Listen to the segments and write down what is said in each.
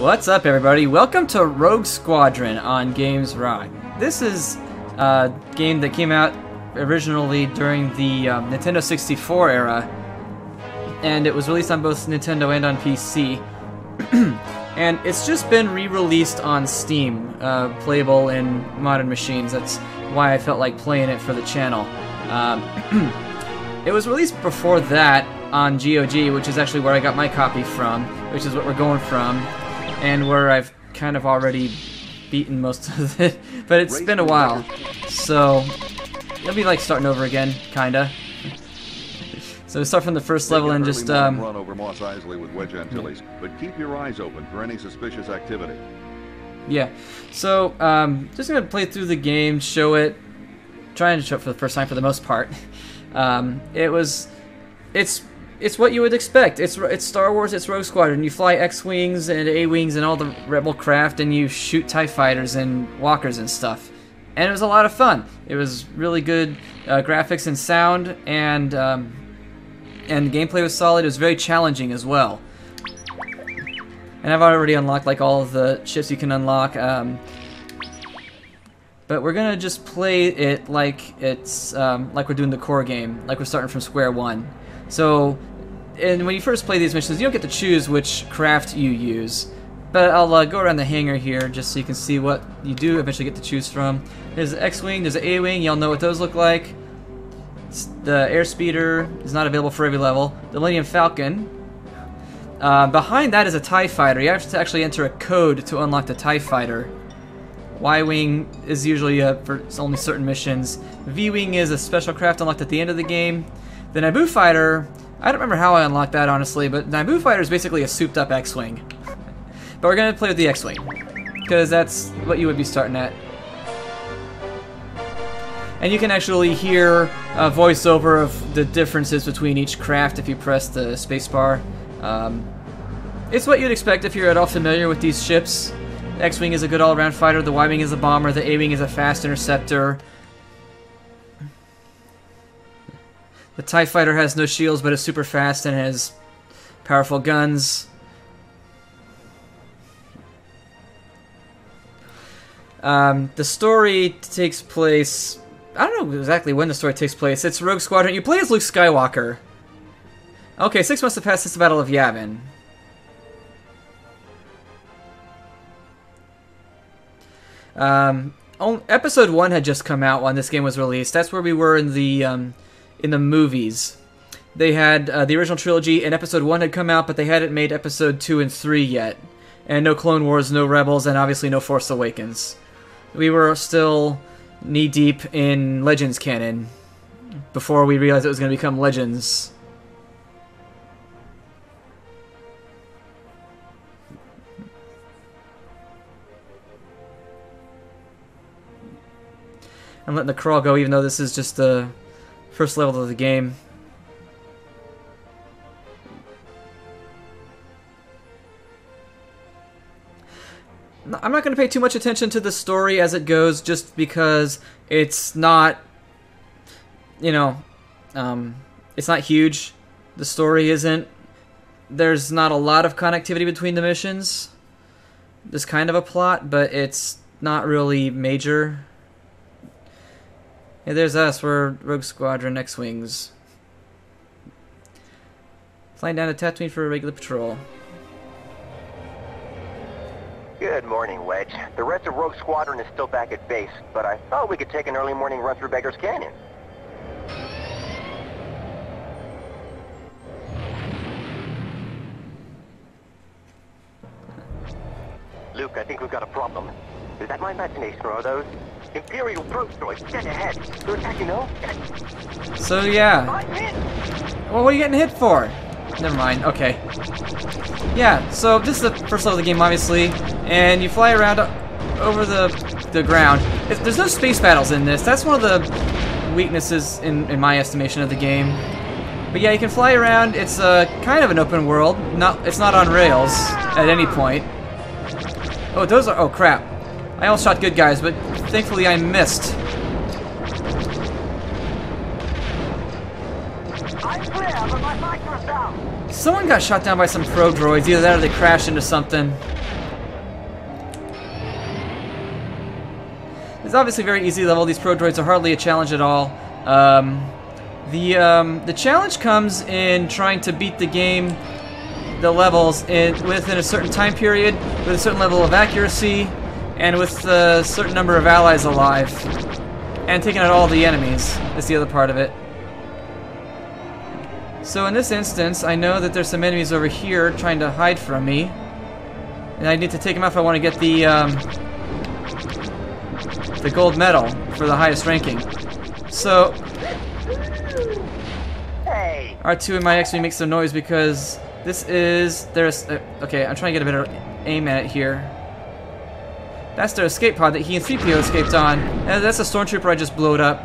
What's up, everybody? Welcome to Rogue Squadron on Games Rock. This is a game that came out originally during the um, Nintendo 64 era, and it was released on both Nintendo and on PC. and it's just been re-released on Steam, uh, playable in modern machines. That's why I felt like playing it for the channel. Um, it was released before that on GOG, which is actually where I got my copy from, which is what we're going from, and where I've kind of already beaten most of it, but it's been a while, so it'll be like starting over again, kinda. So we start from the first level and just um, run over Mos Eisley with Wedge Antilles, but keep your eyes open for any suspicious activity. Yeah. So, um, just gonna play through the game, show it, trying to show it for the first time for the most part. Um, it was, it's, it's what you would expect. It's it's Star Wars. It's Rogue Squadron. You fly X-wings and A-wings and all the Rebel craft, and you shoot Tie fighters and walkers and stuff. And it was a lot of fun. It was really good uh, graphics and sound, and um, and gameplay was solid. It was very challenging as well. And I've already unlocked like all of the ships you can unlock. Um, but we're gonna just play it like it's um, like we're doing the core game, like we're starting from square one. So, and when you first play these missions, you don't get to choose which craft you use. But I'll uh, go around the hangar here just so you can see what you do eventually get to choose from. There's an X-wing, there's an A-wing. Y'all know what those look like. S- The airspeeder is not available for every level. The Millennium Falcon. Uh, behind that is a TIE fighter. You have to actually enter a code to unlock the TIE fighter. Y-Wing is usually uh, for only certain missions. V-Wing is a special craft unlocked at the end of the game. The Naboo fighter, I don't remember how I unlocked that honestly, but Naboo fighter is basically a souped up X-Wing. but we're gonna play with the X-Wing, because that's what you would be starting at. And you can actually hear a voiceover of the differences between each craft if you press the spacebar. Um, it's what you'd expect if you're at all familiar with these ships. The X-Wing is a good all-around fighter, the Y-Wing is a bomber, the A-Wing is a fast interceptor. The TIE fighter has no shields but is super fast and has powerful guns. Um, the story takes place... I don't know exactly when the story takes place. It's Rogue Squadron. You play as Luke Skywalker. Okay, six months have passed since the Battle of Yavin. Um, episode one had just come out when this game was released. That's where we were in the um, in the movies. They had uh, the original trilogy, and episode one had come out, but they hadn't made episode two and three yet. And no Clone Wars, no Rebels, and obviously no Force Awakens. We were still knee deep in Legends canon before we realized it was going to become Legends. I'm letting the crawl go, even though this is just the first level of the game. I'm not going to pay too much attention to the story as it goes, just because it's not, you know, um, it's not huge. The story isn't. There's not a lot of connectivity between the missions. There's kind of a plot, but it's not really major. Hey, there's us. We're Rogue Squadron X-Wings. Flying down to Tatooine for a regular patrol. Good morning, Wedge. The rest of Rogue Squadron is still back at base, but I thought we could take an early morning run through Beggar's Canyon. Luke, I think we've got a problem. Is that my imagination, or are those Imperial probe droids dead ahead? They're attacking? So yeah. Well, what are you getting hit for? Never mind. Okay. Yeah. So this is the first level of the game, obviously, and you fly around over the the ground. It, there's no space battles in this. That's one of the weaknesses in in my estimation of the game. But yeah, you can fly around. It's uh, kind of an open world. Not it's not on rails at any point. Oh, those are. Oh crap! I almost shot good guys, but thankfully I missed. Someone got shot down by some probe droids. Either that or they crashed into something. It's obviously very easy level. These probe droids are hardly a challenge at all. Um, the um, the challenge comes in trying to beat the game, the levels in within a certain time period, with a certain level of accuracy, and with a certain number of allies alive, and taking out all the enemies. Is the other part of it. So in this instance, I know that there's some enemies over here trying to hide from me, and I need to take them out if I want to get the um, the gold medal for the highest ranking. So Hey! R2 in my X-Wing makes some noise because this is there's uh, okay. I'm trying to get a better aim at it here. That's their escape pod that he and 3PO escaped on. And that's a stormtrooper I just blowed up.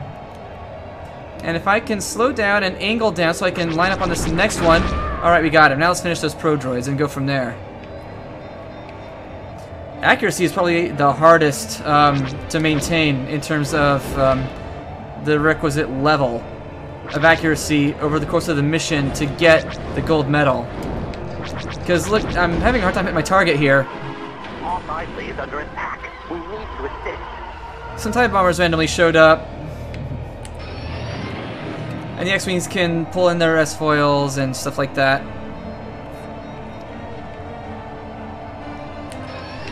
And if I can slow down and angle down so I can line up on this next one. Alright, we got him. Now let's finish those probe droids and go from there. Accuracy is probably the hardest um, to maintain in terms of um, the requisite level of accuracy over the course of the mission to get the gold medal. Because look, I'm having a hard time hitting my target here. Moss is under attack. We need to assist. Some TIE bombers randomly showed up. And the X-Wings can pull in their S-foils and stuff like that.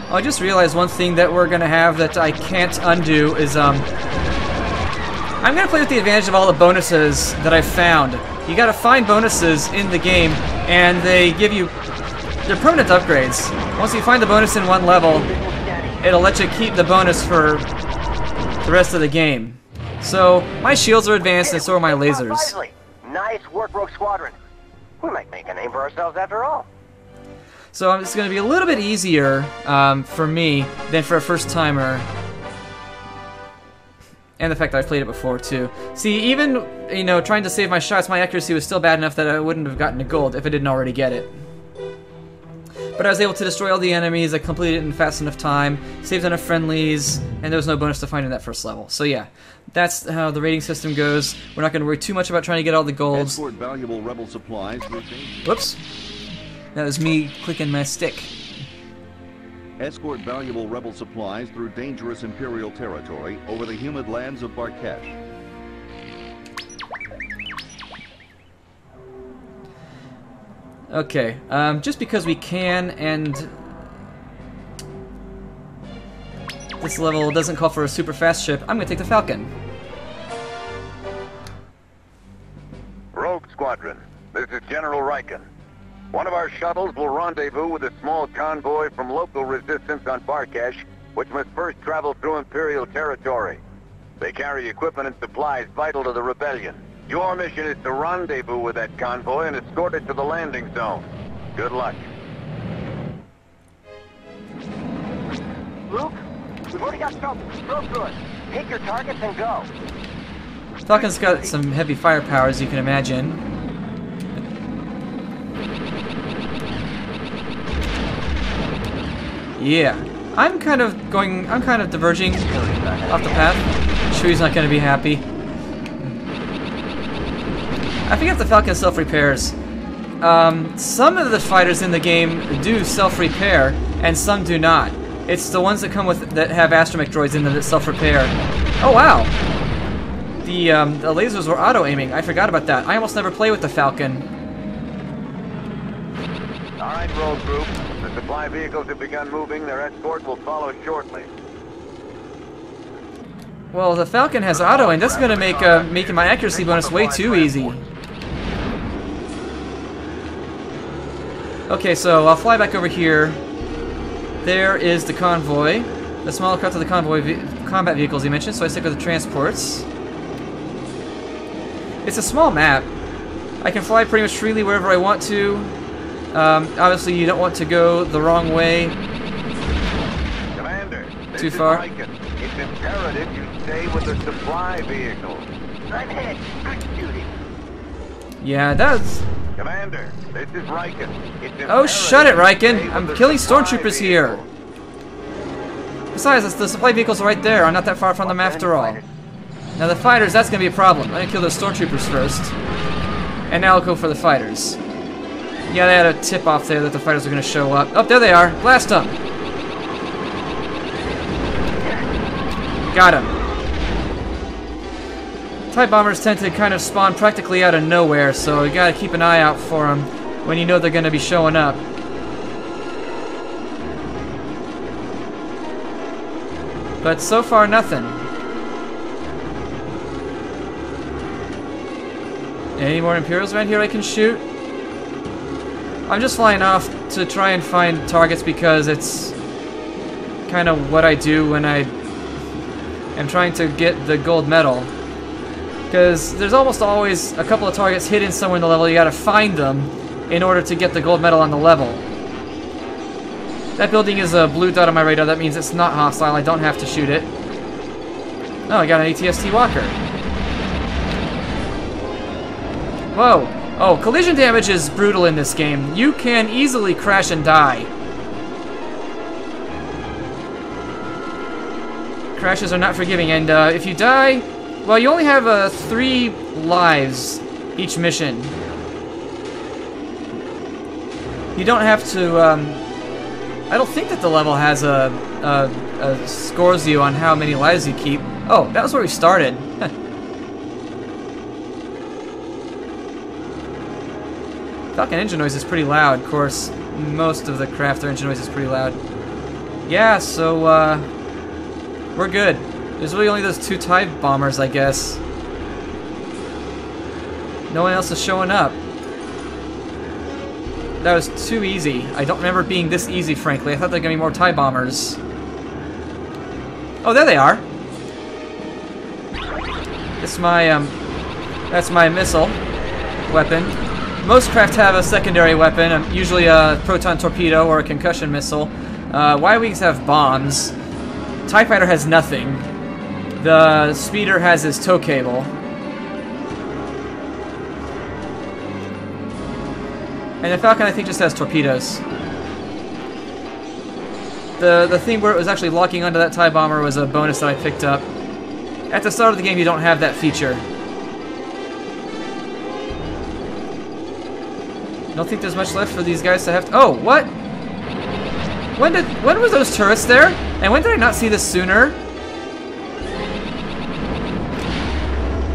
Oh, I just realized one thing that we're gonna have that I can't undo is, um... I'm gonna play with the advantage of all the bonuses that I've found. You gotta find bonuses in the game, and they give you... They're permanent upgrades. Once you find the bonus in one level, it'll let you keep the bonus for the rest of the game. So, my shields are advanced, and so are my lasers. Nice work, Rogue Squadron. We might make a name for ourselves after all. So it's going to be a little bit easier um, for me than for a first timer. And the fact that I've played it before too. See, even you know, trying to save my shots, my accuracy was still bad enough that I wouldn't have gotten a gold if I didn't already get it. But I was able to destroy all the enemies. I completed it in fast enough time, saved enough friendlies, and there was no bonus to find in that first level. So yeah, that's how the rating system goes. We're not going to worry too much about trying to get all the golds. Valuable rebel supplies Whoops. That was me clicking my stick. Escort valuable rebel supplies through dangerous Imperial territory over the humid lands of Barkhesh. Okay, um, just because we can and this level doesn't call for a super fast ship, I'm gonna take the Falcon. Rogue Squadron, this is General Rieekan. One of our shuttles will rendezvous with a small convoy from local resistance on Barkhesh, which must first travel through Imperial territory. They carry equipment and supplies vital to the rebellion. Your mission is to rendezvous with that convoy and escort it to the landing zone. Good luck. Luke, we've already got trouble. Go through it. Take your targets and go. Falcon's got some heavy firepower, as you can imagine. Yeah, I'm kind of going. I'm kind of diverging off the path. Chewie's not going to be happy. I forget the Falcon self repairs. Um, some of the fighters in the game do self repair, and some do not. It's the ones that come with that have astromech droids in them that self repair. Oh wow! The um, the lasers were auto aiming. I forgot about that. I almost never play with the Falcon. All right, Rogue Group. The supply vehicles have begun moving. Their escort will follow shortly. Well, the Falcon has auto aim. That's gonna make uh, making my accuracy bonus way too easy. Okay, so I'll fly back over here. There is the convoy. The smaller cut of the convoy ve combat vehicles you mentioned, so I stick with the transports. It's a small map. I can fly pretty much freely wherever I want to. Um, obviously, you don't want to go the wrong way. Commander, this Too far? Rieekan. It's imperative you stay with the supply vehicles. I'm hit. Good shooting. Yeah, that's... Commander, this is Rieekan. It's Oh, shut it, Rieekan! I'm killing stormtroopers here. Besides, it's- the supply vehicles are right there. I'm not that far from them after all. Now the fighters, that's gonna be a problem. I'm gonna kill those stormtroopers first. And now I'll go for the fighters. Yeah, they had a tip off there that the fighters are gonna show up. Oh, there they are. Blast them! Got him. TIE bombers tend to kind of spawn practically out of nowhere, so you gotta keep an eye out for them when you know they're gonna be showing up. But so far, nothing. Any more Imperials around here I can shoot? I'm just flying off to try and find targets because it's kind of what I do when I am trying to get the gold medal. Because there's almost always a couple of targets hidden somewhere in the level. You gotta find them in order to get the gold medal on the level. That building is a blue dot on my radar. That means it's not hostile. I don't have to shoot it. Oh, I got an ATST walker. Whoa. Oh, collision damage is brutal in this game. You can easily crash and die. Crashes are not forgiving, and uh, if you die, well, you only have uh, three lives each mission. You don't have to. Um, I don't think that the level has a, a, a scores you on how many lives you keep. Oh, that was where we started. Falcon engine noise is pretty loud. Of course, most of the crafter engine noise is pretty loud. Yeah, so uh, we're good. There's really only those two TIE bombers, I guess. No one else is showing up. That was too easy. I don't remember being this easy, frankly. I thought there were going to be more TIE bombers. Oh, there they are. That's my, um, that's my missile weapon. Most craft have a secondary weapon, um, usually a proton torpedo or a concussion missile. Uh, Y-Wings have bombs. TIE Fighter has nothing. The Speeder has his tow cable. And the Falcon, I think, just has torpedoes. The, the thing where it was actually locking onto that TIE bomber was a bonus that I picked up. At the start of the game, you don't have that feature. I don't think there's much left for these guys to have to... Oh, what? When did... When were those turrets there? And when did I not see this sooner?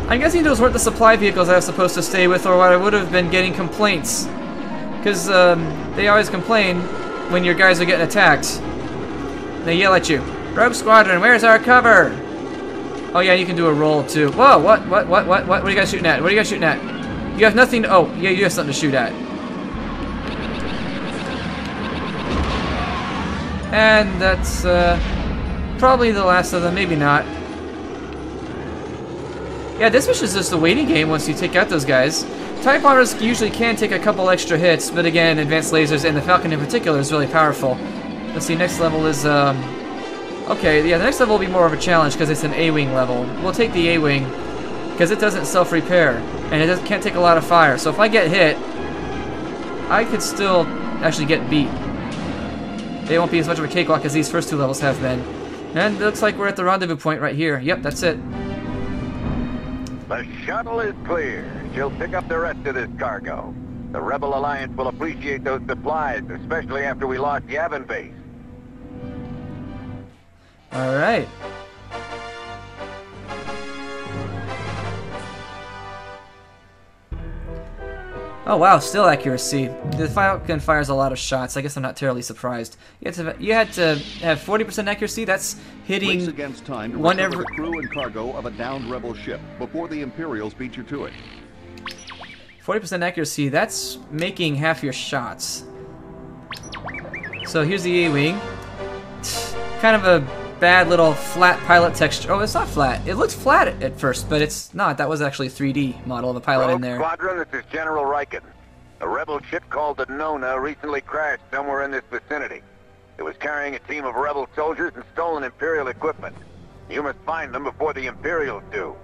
I'm guessing those weren't the supply vehicles I was supposed to stay with or what I would have been getting complaints. Because um, they always complain when your guys are getting attacked. They yell at you. Rogue Squadron, where's our cover? Oh yeah, you can do a roll too. Whoa, what, what, what, what, what? What are you guys shooting at? What are you guys shooting at? You have nothing to, oh, yeah, you have something to shoot at. And that's uh, probably the last of them, maybe not. Yeah, this mission is just a waiting game once you take out those guys. TIE bombers usually can take a couple extra hits, but again, advanced lasers and the Falcon in particular is really powerful. Let's see, next level is, um... Okay, yeah, the next level will be more of a challenge because it's an A-Wing level. We'll take the A-Wing because it doesn't self-repair, and it can't take a lot of fire. So if I get hit, I could still actually get beat. They won't be as much of a cakewalk as these first two levels have been. And it looks like we're at the rendezvous point right here. Yep, that's it. The shuttle is clear. She'll pick up the rest of this cargo. The Rebel Alliance will appreciate those supplies, especially after we lost Yavin Base. Alright. Oh wow, still accuracy. The Falcon fires a lot of shots. I guess I'm not terribly surprised. You had to, you had to have 40% accuracy. That's Race hitting against time to one every- the crew and cargo of a downed rebel ship before the Imperials beat you to it. 40% accuracy. That's making half your shots. So here's the A-wing. Kind of a bad little flat pilot texture. Oh, it's not flat. It looks flat at, at first, but it's not. That was actually a 3D model of a pilot in Rogue there. Squadron, this is General Rieekan. A rebel ship called the Nonnah recently crashed somewhere in this vicinity. It was carrying a team of rebel soldiers and stolen Imperial equipment. You must find them before the Imperials do.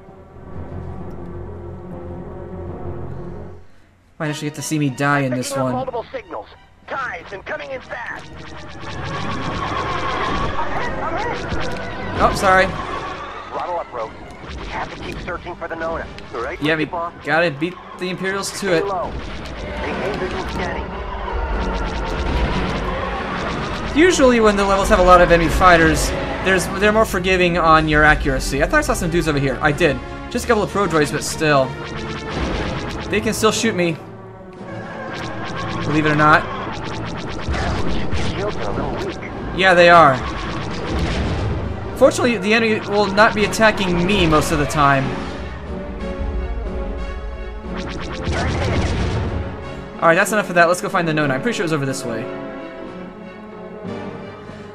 Might actually get to see me die in this one. multiple signals. Ties and coming in fast. Oh, sorry. Throttle up, Rogue. We have to keep searching for the Nonnah. All right? Yeah, we gotta beat the Imperials to it. low. Scanning. Usually when the levels have a lot of enemy fighters, there's they're more forgiving on your accuracy. I thought I saw some dudes over here. I did. Just a couple of probe droids, but still. They can still shoot me. Believe it or not. Yeah, they are. Fortunately, the enemy will not be attacking me most of the time. Alright, that's enough of that. Let's go find the Nonnah. I'm pretty sure it was over this way.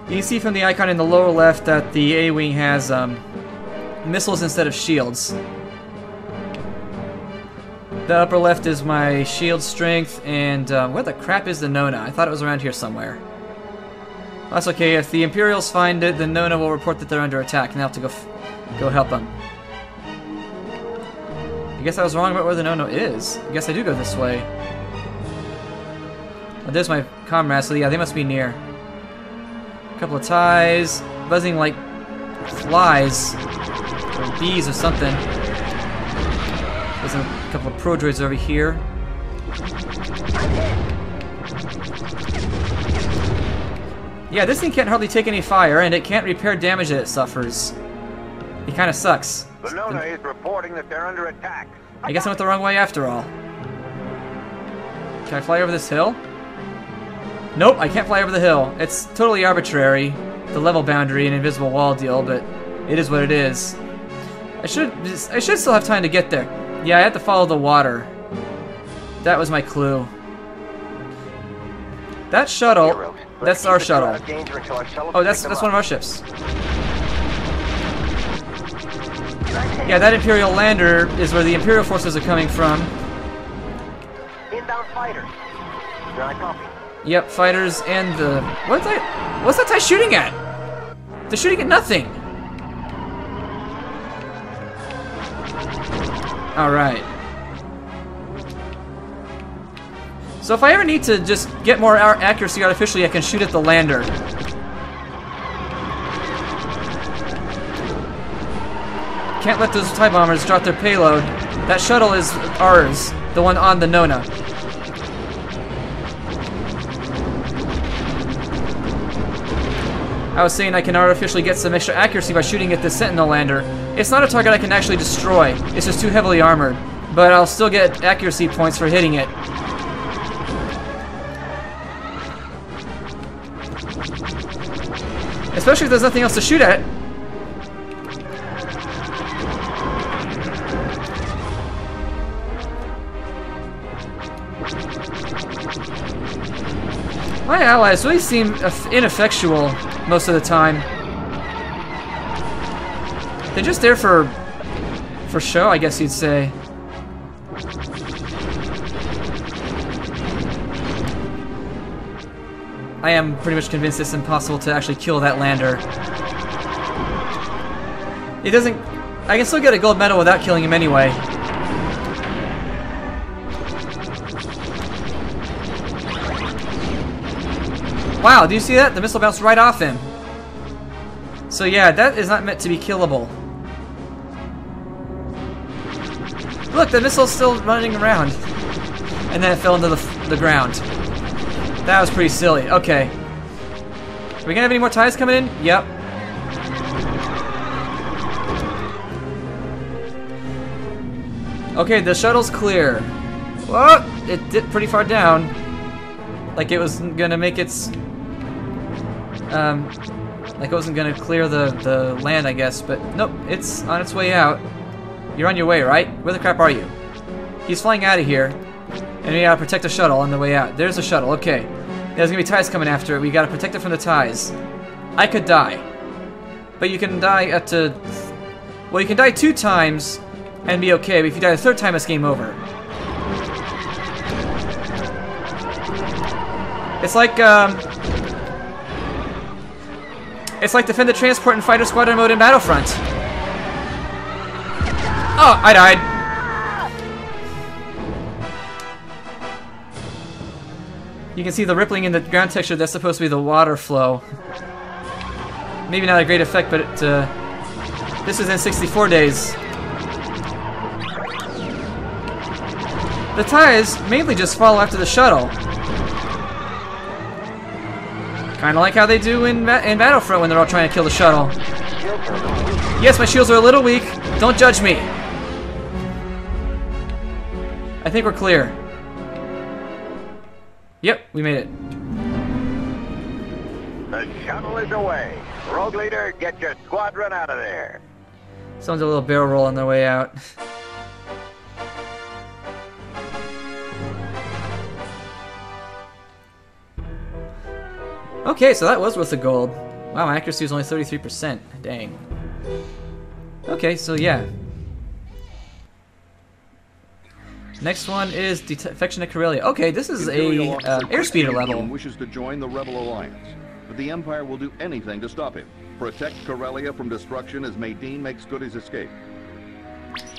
You can see from the icon in the lower left that the A-Wing has um, missiles instead of shields. The upper left is my shield strength, and uh, where the crap is the Nonnah? I thought it was around here somewhere. That's okay. If the Imperials find it, then Nonnah will report that they're under attack, and they'll have to go go help them. I guess I was wrong about where the Nonnah is. I guess I do go this way. Oh, there's my comrades, so yeah, they must be near. Couple of ties, buzzing like flies, or bees or something. There's a couple of probe droids over here. Yeah, this thing can't hardly take any fire, and it can't repair damage that it suffers. It kind of sucks. Nonnah is reporting that they're under attack. I guess I went the wrong way after all. Can I fly over this hill? Nope, I can't fly over the hill. It's totally arbitrary, the level boundary and invisible wall deal, but it is what it is. I should I should still have time to get there. Yeah, I have to follow the water. That was my clue. That shuttle, that's our the crew out shuttle. of danger until our shuttles Oh, that's that's one of our ships. Yeah, that Imperial lander is where the Imperial forces are coming from. Inbound fighters. I copy. Yep, fighters and the what's that? What's that guy shooting at? They're shooting at nothing. All right. So if I ever need to just get more accuracy artificially, I can shoot at the lander. Can't let those TIE bombers drop their payload. That shuttle is ours, the one on the Nonnah. I was saying I can artificially get some extra accuracy by shooting at the Sentinel lander. It's not a target I can actually destroy, it's just too heavily armored. But I'll still get accuracy points for hitting it. Especially if there's nothing else to shoot at. My allies really seem ineffectual most of the time. They're just there for for show, I guess you'd say. I am pretty much convinced it's impossible to actually kill that lander. It doesn't... I can still get a gold medal without killing him anyway. Wow, do you see that? The missile bounced right off him. So yeah, that is not meant to be killable. Look, the missile's still running around. And then it fell into the, the ground. That was pretty silly. Okay. Are we gonna have any more ties coming in? Yep. Okay, the shuttle's clear. What? It dipped pretty far down. Like it was gonna make its... Um, like it wasn't gonna clear the, the land, I guess, but nope, it's on its way out. You're on your way, right? Where the crap are you? He's flying out of here, and we gotta protect the shuttle on the way out. There's the shuttle, okay. There's gonna be ties coming after it. We gotta protect it from the ties. I could die. But you can die up to... Well, you can die two times and be okay, but if you die the third time, it's game over. It's like, um... It's like defend the transport in fighter squadron mode in Battlefront. Oh, I died. You can see the rippling in the ground texture. That's supposed to be the water flow. Maybe not a great effect, but uh, this is in 64 days. The ties mainly just follow after the shuttle. Kind of like how they do in, in Battlefront when they're all trying to kill the shuttle. Shields are a little weak. Yes, my shields are a little weak. Don't judge me. I think we're clear. Yep, we made it. The shuttle is away. Rogue leader, get your squadron out of there. Someone's a little barrel roll on their way out. Okay, so that was worth the gold. Wow, my accuracy was only 33%. Dang. Okay, so yeah. Next one is Defection to Corellia. Okay, this is a uh, airspeeder level. wishes to join the Rebel Alliance, but the Empire will do anything to stop him. Protect Corellia from destruction as Madine makes good his escape.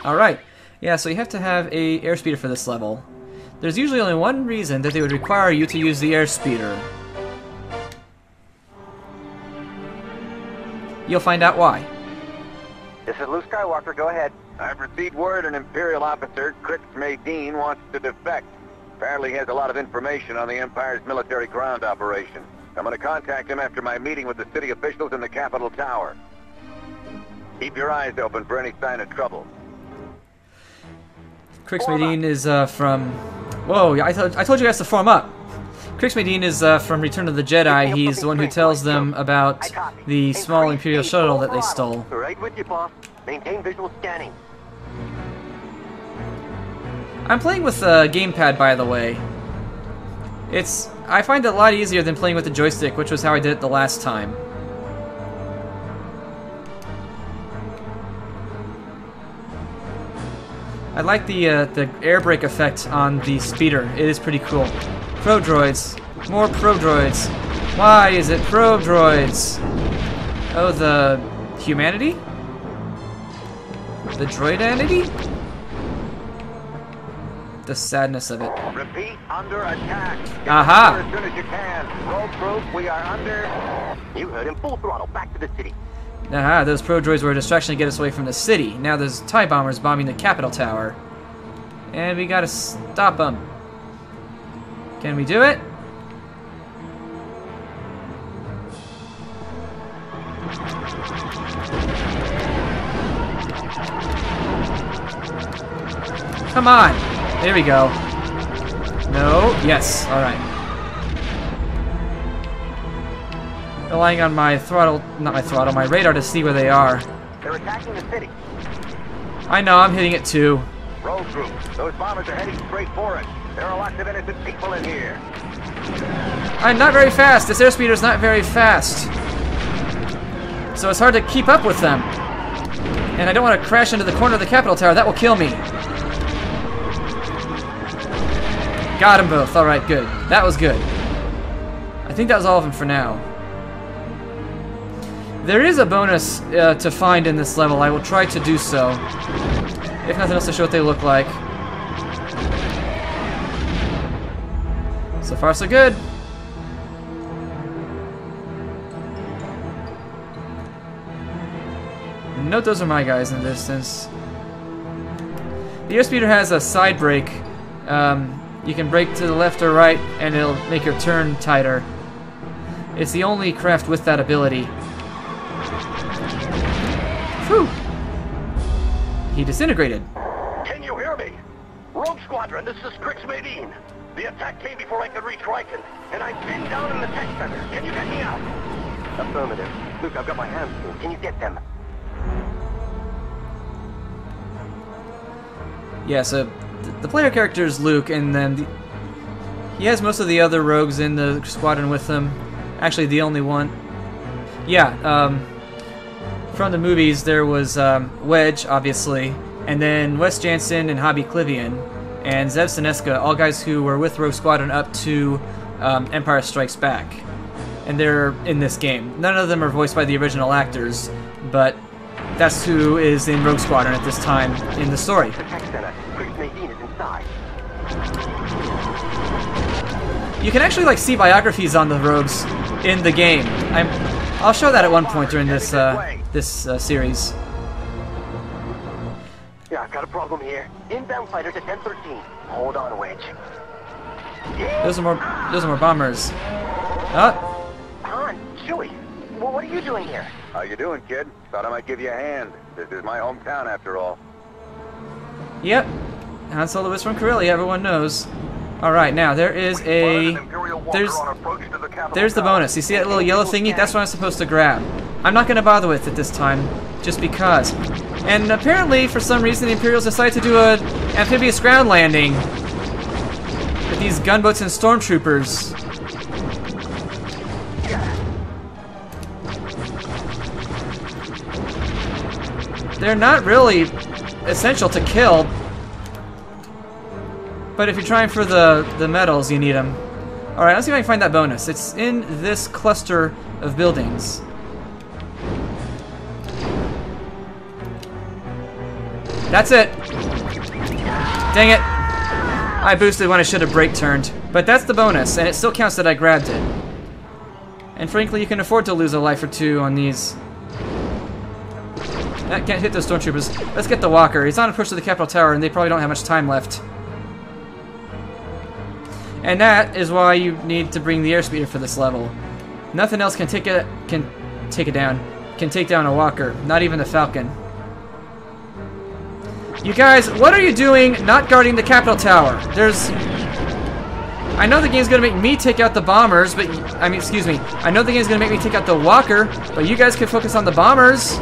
Alright. Yeah, so you have to have a airspeeder for this level. There's usually only one reason that they would require you to use the airspeeder. You'll find out why. This is Luke Skywalker. Go ahead. I've received word an Imperial officer, Crix Madine, wants to defect. Apparently he has a lot of information on the Empire's military ground operation. I'm going to contact him after my meeting with the city officials in the Capitol Tower. Keep your eyes open for any sign of trouble. Crix Madine is uh, from. Whoa! I, th- I told you guys to form up. Crix Madine is uh, from Return of the Jedi. He's the one who tells them about the small Imperial shuttle that they stole. Right with you, boss. Maintain visual scanning. I'm playing with a gamepad, by the way. It's I find it a lot easier than playing with the joystick, which was how I did it the last time. I like the uh, the air brake effect on the speeder. It is pretty cool. Probe droids, more probe droids. Why is it probe droids? Oh, the humanity, the droidanity. The sadness of it. Repeat, under attack. Get Aha. As soon as you can. Rogue group, we are under... You heard him. Full throttle. Back to the city. Aha, those pro droids were a distraction to get us away from the city. Now there's TIE bombers bombing the Capitol Tower. And we gotta stop them. Can we do it? Come on! There we go. No? Yes. Alright. Relying on my throttle, not my throttle, my radar to see where they are. They're attacking the city. I know, I'm hitting it too. Those bombers are heading straight for us. There are lots of innocent people in here. I'm not very fast. This airspeeder is not very fast. So it's hard to keep up with them. And I don't want to crash into the corner of the Capitol Tower. That will kill me. Got them both. Alright, good. That was good. I think that was all of them for now. There is a bonus uh, to find in this level. I will try to do so. If nothing else to show what they look like. So far, so good. Note those are my guys in the distance. The airspeeder has a side brake. Um, you can brake to the left or right, and it'll make your turn tighter. It's the only craft with that ability. Whew! He disintegrated. Can you hear me? Rogue Squadron, this is Crix Madine. The attack came before I could reach Rieekan, and I've been down in the tech center. Can you get me out? Affirmative. Luke, I've got my hands full. Can you get them? Yeah, so the player character is Luke, and then the, he has most of the other rogues in the squadron with him. Actually, the only one. Yeah, um, from the movies, there was um, Wedge, obviously, and then Wes Janson and Hobbie Klivian, and Zev Senesca, all guys who were with Rogue Squadron up to um, Empire Strikes Back. And they're in this game. None of them are voiced by the original actors, but that's who is in Rogue Squadron at this time in the story. You can actually like see biographies on the rogues in the game. I'm, I'll show that at one point during this uh, this uh, series. Yeah, I've got a problem here. Inbound fighters at 1013. Hold on, Wedge. Those are more those are more bombers. Oh, Huh? Chewie, well, what are you doing here? How you doing, kid? Thought I might give you a hand. This is my hometown, after all. Yep. Han Solo is from Corellia, everyone knows. Alright, now there is a... There's, there's the bonus. You see that little yellow thingy? That's what I'm supposed to grab. I'm not going to bother with it this time, just because. And apparently, for some reason, the Imperials decided to do a amphibious ground landing with these gunboats and stormtroopers. They're not really essential to kill, but if you're trying for the, the medals, you need them. Alright, let's see if I can find that bonus. It's in this cluster of buildings. That's it. Dang it. I boosted when I should have brake turned. But that's the bonus, and it still counts that I grabbed it. And frankly, you can afford to lose a life or two on these. That can't hit those stormtroopers. Let's get the walker. He's on approach to the capital tower, and they probably don't have much time left. And that is why you need to bring the airspeeder for this level. Nothing else can take it can take it down. Can take down a walker. Not even the Falcon. You guys, what are you doing not guarding the Capital Tower? There's... I know the game's gonna make me take out the bombers, but... I mean, excuse me. I know the game's gonna make me take out the walker, but you guys can focus on the bombers,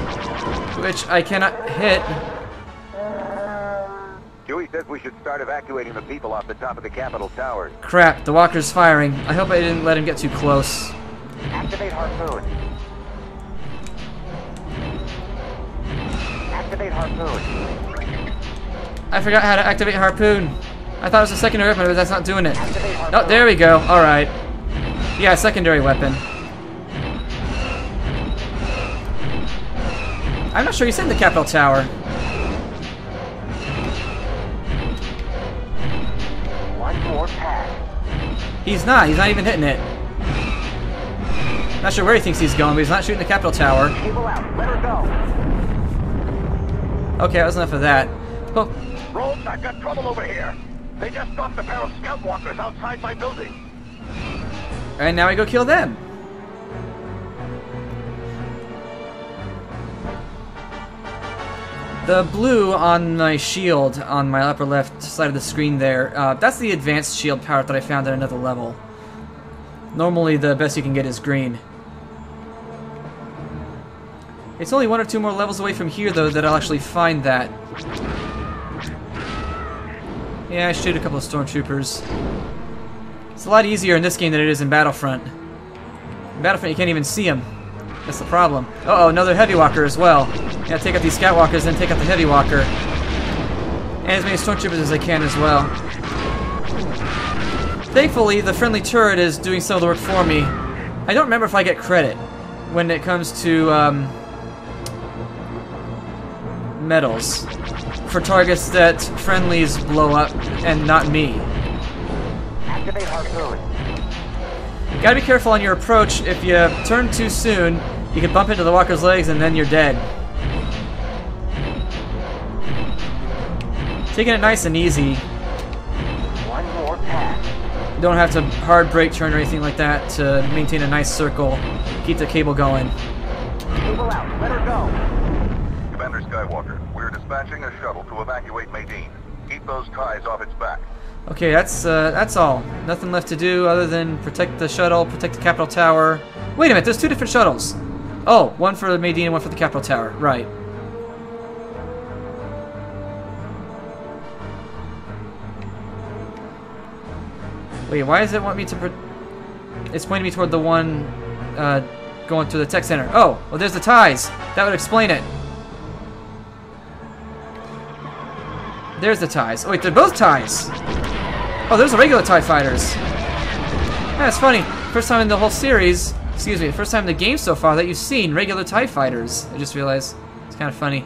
which I cannot hit. Chewie says we should start evacuating the people off the top of the Capitol Towers. Crap, the walker's firing. I hope I didn't let him get too close. Activate harpoon. Activate harpoon. I forgot how to activate harpoon. I thought it was a secondary weapon, but that's not doing it. Oh, there we go. Alright. Yeah, secondary weapon. I'm not sure he's in the Capitol Tower. One more pass. He's not. He's not even hitting it. Not sure where he thinks he's going, but he's not shooting the Capitol Tower. Cable out. Let her go. Okay, that was enough of that. Oh, Rhodes, I've got trouble over here. They just stopped a pair of scout walkers outside my building. and now I go kill them. The blue on my shield on my upper left side of the screen there, uh, that's the advanced shield power that I found at another level. Normally the best you can get is green. It's only one or two more levels away from here though that I'll actually find that. Yeah, I shoot a couple of stormtroopers. It's a lot easier in this game than it is in Battlefront. In Battlefront, you can't even see them. That's the problem. Uh oh, another heavy walker as well. Yeah, take out these scout walkers, then take out the heavy walker. And as many stormtroopers as I can as well. Thankfully, the friendly turret is doing some of the work for me. I don't remember if I get credit when it comes to um, medals for targets that friendlies blow up and not me. Harpoon. Gotta be careful on your approach. If you turn too soon, you can bump into the walker's legs and then you're dead. Taking it nice and easy. One more pass. You don't have to hard brake turn or anything like that to maintain a nice circle. Keep the cable going. Cable out. Let her go. Skywalker, we're dispatching a shuttle to evacuate Madine. Keep those ties off its back. Okay, that's uh, that's all. Nothing left to do other than protect the shuttle, protect the Capitol Tower. Wait a minute, there's two different shuttles. Oh, one for the Medina, one for the Capitol Tower. Right. Wait, why does it want me to... It's pointing me toward the one uh, going to the tech center. Oh, well there's the ties. That would explain it. There's the ties. Oh wait, they're both ties. Oh, there's the regular TIE fighters. That's funny. First time in the whole series, excuse me, first time in the game so far that you've seen regular TIE fighters. I just realized. It's kind of funny.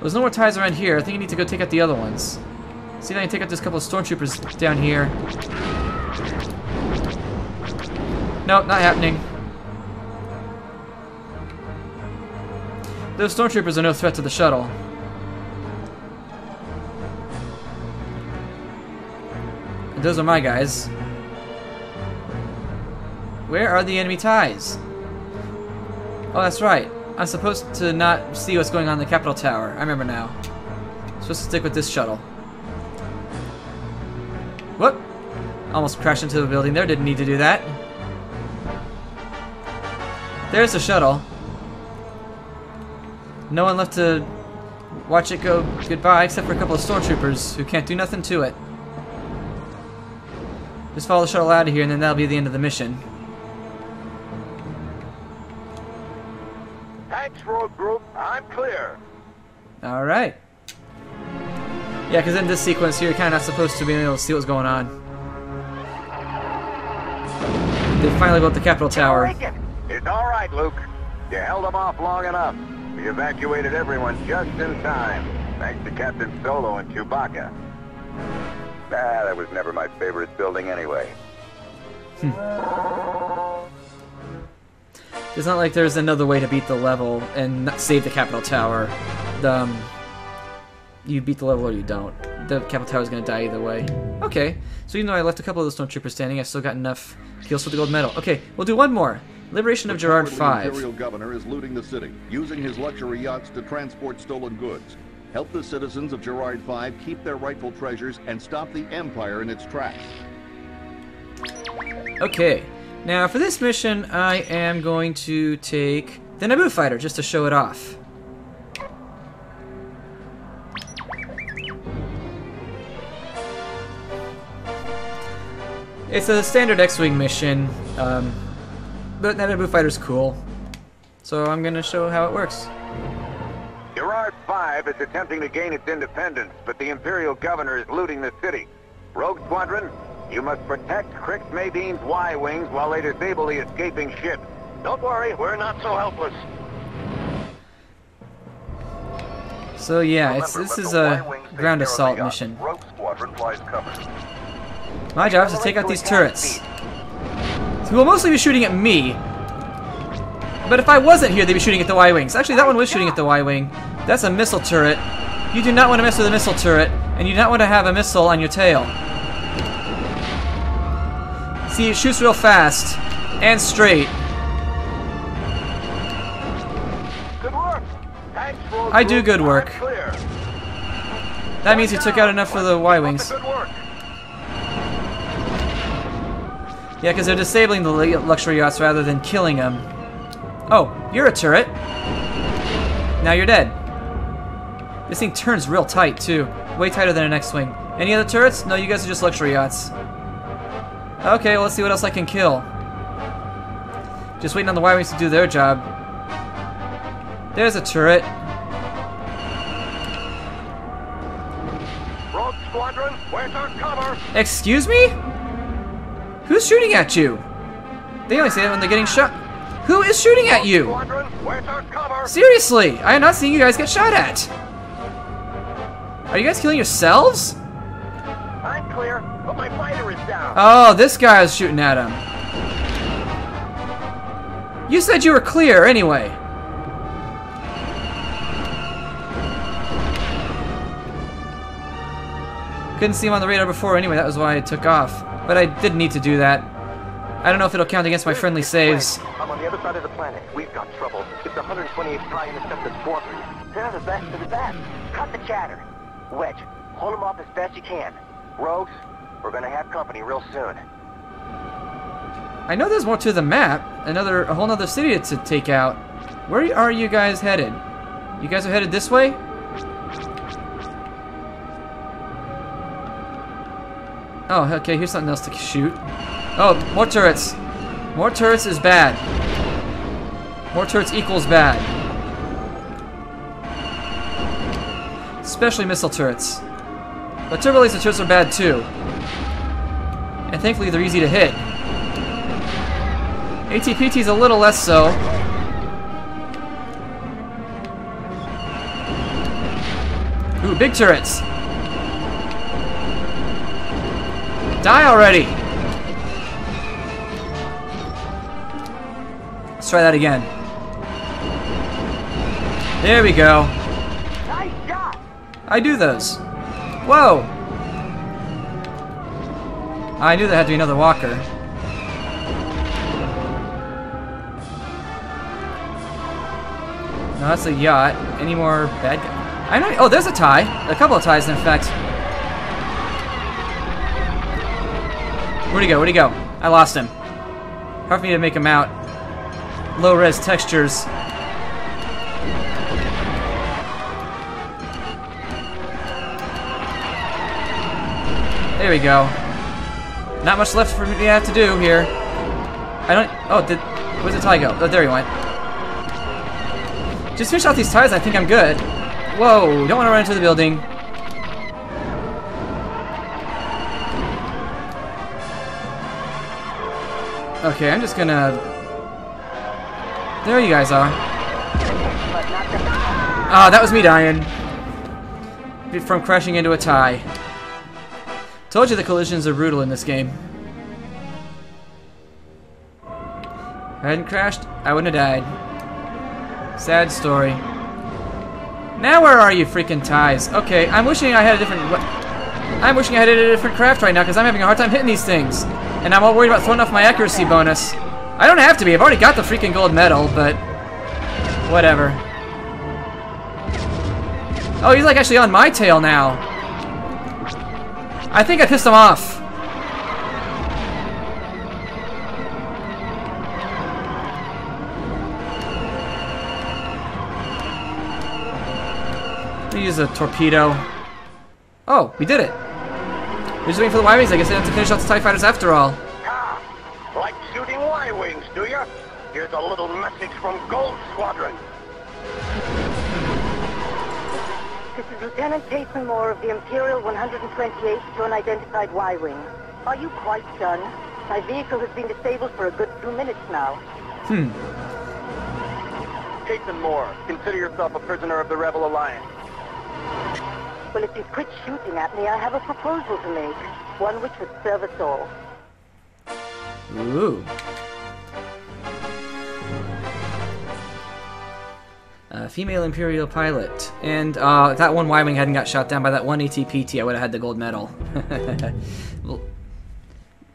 There's no more ties around here. I think I need to go take out the other ones. See if I can take out this couple of stormtroopers down here. Nope, not happening. Those stormtroopers are no threat to the shuttle. Those are my guys. Where are the enemy ties? Oh, that's right. I'm supposed to not see what's going on in the Capitol Tower. I remember now. I'm supposed to stick with this shuttle. Whoop! Almost crashed into the building there. Didn't need to do that. There's the shuttle. No one left to watch it go goodbye except for a couple of stormtroopers who can't do nothing to it. Just follow the shuttle out of here and then that'll be the end of the mission. Thanks, Rogue Group. I'm clear. Alright. Yeah, because in this sequence here, you're kind of not supposed to be able to see what's going on. They finally built the Capitol Tower. It's all right, Luke. You held them off long enough. We evacuated everyone just in time, thanks to Captain Solo and Chewbacca. Ah, that was never my favorite building anyway. It's not like there's another way to beat the level and not save the Capitol Tower. The, um, you beat the level or you don't. The Capitol Tower is going to die either way. Okay, so even though I left a couple of the stormtroopers standing, I still got enough kills for the gold medal. Okay, we'll do one more. Liberation of The Gerrard cowardly 5. Imperial governor is looting the city, using his luxury yachts to transport stolen goods. Help the citizens of Gerrard 5 keep their rightful treasures and stop the Empire in its tracks. Okay, now for this mission, I am going to take the Naboo fighter just to show it off. It's a standard X-wing mission, um, but that Naboo fighter's cool, so I'm gonna show how it works. Gerrard 5 is attempting to gain its independence, but the Imperial governor is looting the city. Rogue Squadron, you must protect Crix Madine's Y-Wings while they disable the escaping ship. don't worry, we're not so helpless. So yeah, it's this is a ground assault mission. Rogue Squadron flies cover. My job is to take out these turrets. Who will mostly be shooting at me. But if I wasn't here, they'd be shooting at the Y-Wings. Actually, that one was shooting at the Y-Wing. That's a missile turret. You do not want to mess with a missile turret, and you do not want to have a missile on your tail. See, it shoots real fast and straight. Good work. I do good work. Clear. That means you took out enough for the Y-Wings. Yeah, because they're disabling the luxury yachts rather than killing them. Oh, you're a turret. Now you're dead. This thing turns real tight, too. Way tighter than an X-Wing. Any other turrets? No, you guys are just luxury yachts. Okay, well, let's see what else I can kill. Just waiting on the Y-Wings to do their job. There's a turret. Rogue Squadron, where's our cover? Excuse me? Who's shooting at you? They only say that when they're getting shot. Who is shooting at you? Squadron, where's our cover? Seriously, I am not seeing you guys get shot at. Are you guys killing yourselves? I'm clear, but my fighter is down. Oh, this guy is shooting at him. You said you were clear anyway. Couldn't see him on the radar before anyway, that was why I took off. But I didn't need to do that. I don't know if it'll count against my friendly saves. I'm on the other side of the planet. We've got trouble. It's the 128th Fly Interceptor Squadron. They're the best of the best. Cut the chatter. Wedge, hold them off as best you can. Rogues, we're gonna have company real soon. I know there's more to the map. Another, a whole nother city to take out. Where are you guys headed? You guys are headed this way? Oh, okay, here's something else to shoot. Oh, more turrets. More turrets is bad. More turrets equals bad. Especially missile turrets. But turbo laser turrets are bad too. And thankfully they're easy to hit. ATPT's a little less so. Ooh, big turrets. Die already! Let's try that again. There we go. I do those. Whoa! I knew there had to be another walker. No, that's a yacht. Any more bad guys? I know. Oh, there's a tie. A couple of ties, in fact. Where'd he go? Where'd he go? I lost him. Hard for me to make him out. Low-res textures. There we go. Not much left for me to have to do here. I don't. Oh, did. Where's the tie go? Oh, there he went. Just finish out these ties, I think I'm good. Whoa, don't want to run into the building. Okay, I'm just gonna... There you guys are. Ah, oh, that was me dying. From crashing into a tie. Told you the collisions are brutal in this game. If I hadn't crashed, I wouldn't have died. Sad story. Now where are you freaking ties? Okay, I'm wishing I had a different... I'm wishing I had a different craft right now because I'm having a hard time hitting these things. And I'm all worried about throwing off my accuracy bonus. I don't have to be. I've already got the freaking gold medal, but... Whatever. Oh, he's like actually on my tail now. I think I pissed him off. use a torpedo. Oh, we did it. We're just waiting for the Y-Wings. I guess they have to finish off the TIE Fighters after all. Ah, like shooting Y-Wings, do you? Here's a little message from Gold Squadron. This is Lieutenant Kasan Moor of the Imperial 128th to unidentified Y-Wing. Are you quite done? My vehicle has been disabled for a good two minutes now. Hmm. Kasan Moor, consider yourself a prisoner of the Rebel Alliance. Well, if you quit shooting at me, I have a proposal to make. One which would serve us all. Ooh. A female Imperial pilot. And uh, that one Y-Wing hadn't got shot down by that one ATPT, I would have had the gold medal. well,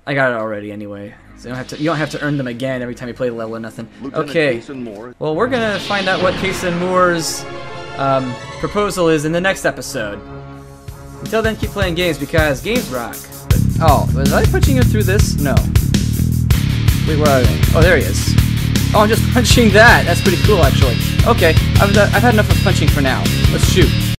I got it already anyway. So you don't have to you don't have to earn them again every time you play the level or nothing. Lieutenant okay. Well, we're gonna find out what Kasan Moor's um, proposal is in the next episode. Until then, keep playing games because games rock. Oh, was I punching him through this? No. Wait, where are they? Oh, there he is. Oh, I'm just punching that. That's pretty cool, actually. Okay, I've, I've had enough of punching for now. Let's shoot.